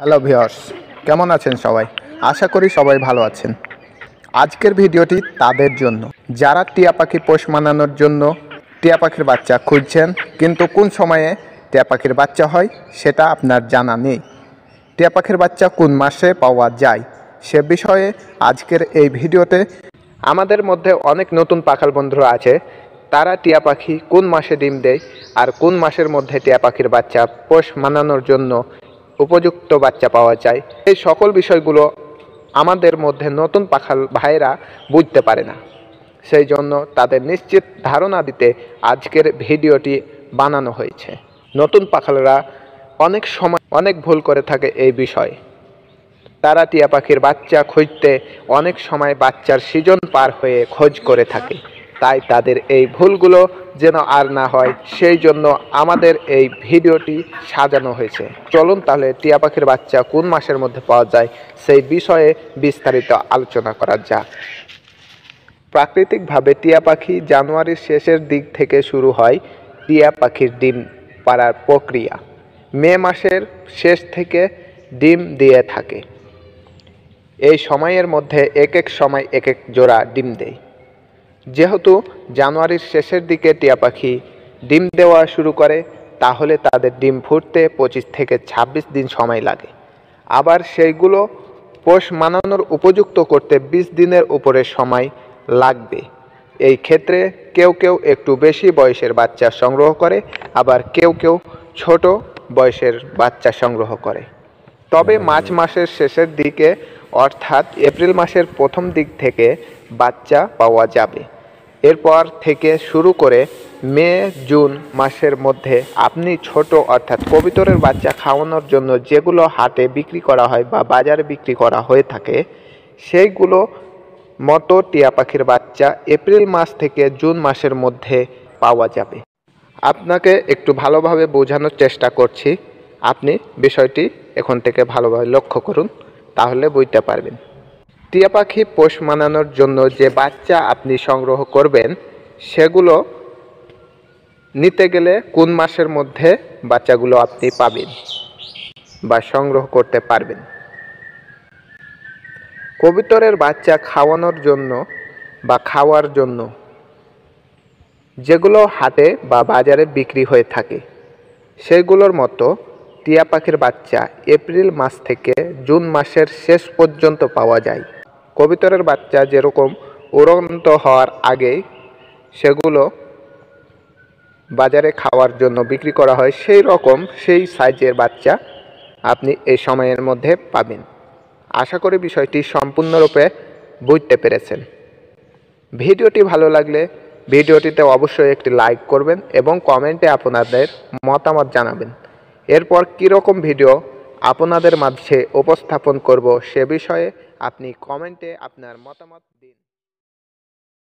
Hello viewers কেমন আছেন সবাই? আশা করি সবাই ভালো আছেন। আজকের ভিডিওটি তাদের জন্য। যারা টিয়া পাখি পোষ মানানোর জন্য টিয়া পাখির বাচ্চা খুঁজছেন, কিন্তু কোন সময়ে টিয়া পাখির বাচ্চা হয়, সেটা আপনার জানা নেই। টিয়া পাখির বাচ্চা কোন মাসে পাওয়া যায়, সে বিষয়ে আজকের এই ভিডিওতে আমাদের মধ্যে অনেক নতুন পাখাল বন্ধুরা আছে। তারা টিয়া পাখি কোন মাসে ডিম দেয়, আর কোন মাসের মধ্যে টিয়া পাখির বাচ্চা পোষ মানানোর জন্য উপযুক্ত বাচ্চা পাওয়া যায়। এই সকল বিষয়গুলো আমাদের মধ্যে নতুন পাখাল ভাইরা বুঝতে পারে না। সেই জন্য তাদের নিশ্চিত ধারণা দিতে আজকের ভিডিওটি বানানো হয়েছে। নতুন পাখালরা অনেক সময় অনেক ভুল করে থাকে এই বিষয়ে। তারা টিয়া পাখির বাচ্চা খুঁজতে অনেক সময় বাচ্চার সিজন পার হয়ে খোঁজ করে থাকে। তাই তাদের এই ভুলগুলো যেন আর না হয়, সেই জন্য আমাদের এই ভিডিওটি সাজানো হয়েছে। চলুন তাহলে টিয়া পাখির বাচ্চা কোন মাসের মধ্যে পাওয়া যায়, সেই বিষয়ে বিস্তারিত আলোচনা করা যাক। প্রাকৃতিকভাবে টিয়া পাখি জানুয়ারির শেষের দিক থেকে শুরু হয় টিয়া পাখির ডিম পাড়ার প্রক্রিয়া। মে মাসের শেষ থেকে ডিম দিয়ে থাকে। এই সময়ের মধ্যে এক এক সময় এক এক জোড়া ডিম দেয়। যেহেতু জানুয়ারির শেষের দিকে টিয়া পাখি ডিম দেওয়া শুরু করে, তাহলে তাদের ডিম ফুটতে পঁচিশ থেকে ২৬ দিন সময় লাগে। আবার সেইগুলো পোষ মানানোর উপযুক্ত করতে ২০ দিনের উপরে সময় লাগবে। এই ক্ষেত্রে কেউ কেউ একটু বেশি বয়সের বাচ্চা সংগ্রহ করে, আবার কেউ কেউ ছোট বয়সের বাচ্চা সংগ্রহ করে। তবে মার্চ মাসের শেষের দিকে অর্থাৎ এপ্রিল মাসের প্রথম দিক থেকে বাচ্চা পাওয়া যাবে। এরপর থেকে শুরু করে মে, জুন মাসের মধ্যে আপনি ছোট অর্থাৎ কবিতরের বাচ্চা খাওয়ানোর জন্য যেগুলো হাটে বিক্রি করা হয় বা বাজারে বিক্রি করা হয়ে থাকে, সেইগুলো মতো টিয়া পাখির বাচ্চা এপ্রিল মাস থেকে জুন মাসের মধ্যে পাওয়া যাবে। আপনাকে একটু ভালোভাবে বোঝানোর চেষ্টা করছি। আপনি বিষয়টি এখন থেকে ভালোভাবে লক্ষ্য করুন। তাহলে বুঝতে পারবেন। টিয়া পাখি পোষ মানানোর জন্য যে বাচ্চা আপনি সংগ্রহ করবেন, সেগুলো নিতে গেলে কোন মাসের মধ্যে বাচ্চাগুলো আপনি পাবেন বা সংগ্রহ করতে পারবেন। কবিতরের বাচ্চা খাওয়ানোর জন্য বা খাওয়ার জন্য যেগুলো হাটে বা বাজারে বিক্রি হয়ে থাকে, সেগুলোর মতো টিয়া পাখির বাচ্চা এপ্রিল মাস থেকে জুন মাসের শেষ পর্যন্ত পাওয়া যায়। কবিতরের বাচ্চা যেরকম উড়ন্ত হওয়ার আগেই সেগুলো বাজারে খাওয়ার জন্য বিক্রি করা হয়, সেই রকম সেই সাইজের বাচ্চা আপনি এই সময়ের মধ্যে পাবেন। আশা করি বিষয়টি সম্পূর্ণরূপে বুঝতে পেরেছেন। ভিডিওটি ভালো লাগলে ভিডিওটিতে অবশ্যই একটি লাইক করবেন এবং কমেন্টে আপনাদের মতামত জানাবেন। এরপর কীরকম ভিডিও আপনাদের মাঝে উপস্থাপন করব সে বিষয়ে আপনি কমেন্টে আপনার মতামত দিন।